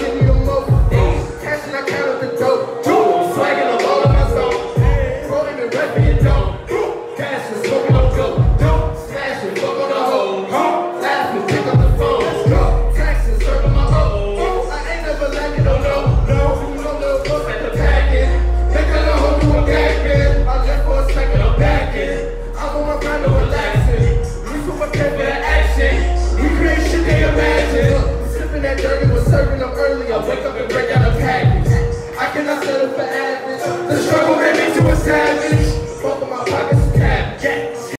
Thank you. you a savage. Fuck my pockets, cap, jack.